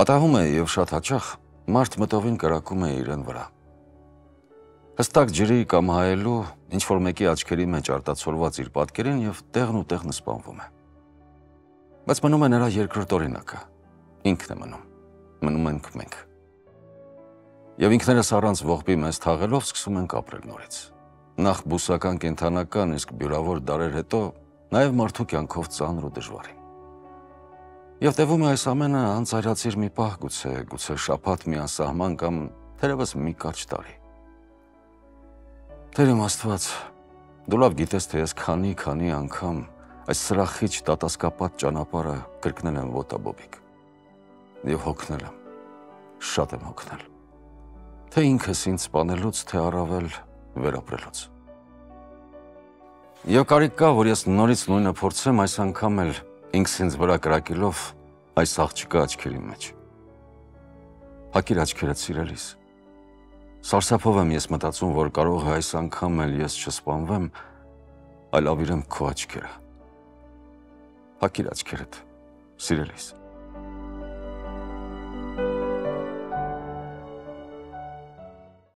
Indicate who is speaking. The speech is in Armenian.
Speaker 1: Պատահում է եւ շատ հաճախ մարդ մտովին կրակում է իրեն վրա։ Հստակ ջրի կամ հայելու ինչ որ մեկի աչքերի մեջ արտացոլված իր պատկերին եւ տեղն ու տեղն սպանվում է։ Բայց մնում է նրա երկրորդ օրինակը։ Ինքն է մնում։ Մնում ենք մենք։ Եվ ինքներս առանց ողբի մեզ թաղելով սկսում ենք ապրել նորից։ Նախ բուսական կենթանական, իսկ բյուրավոր դարեր հետո նաև մարդու կյանքով ծանր ու դժվարին։ Եվ տևում է այս ամենը անցայրացիր մի պահ գուցե, գուցե շապատ մի անսահման կամ թերևս մի կարջ տարի։ Թեր իմ աստված, դու լավ գիտես, թե ես քանի, քանի անգամ այս սրախիչ տատասկապատ ճանապարհը կրկնել եմ ոտաբոբիկ։ Եվ հոգնել եմ, շատ եմ հոգնել։ Թե ինքս ինձ սպանելուց, թե առավել վերապրելուց։ Եվ կարիք կա, որ ես նորից նույնը փորձեմ այս անգամ էլ ինքս ինձ վրա կրակելով այս աղջիկը աչքերի մեջ։ Հակիր աչքերդ սիրելիս։ Սարսափով եմ ես մտածում, որ կարող է այս անգամ էլ ես չսպանվեմ, այլ ավիրեմ քո աչքերը։ Հակիր աչքերդ, սիրելիս։